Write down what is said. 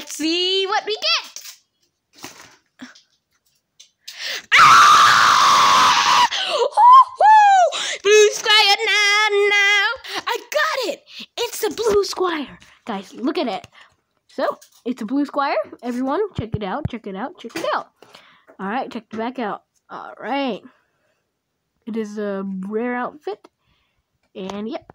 Let's see what we get. Ah! Blue Squire now, now. I got it. It's a Blue Squire. Guys, look at it. So, it's a Blue Squire. Everyone, check it out, check it out, check it out. All right, check the back out. All right. It is a rare outfit. And yep,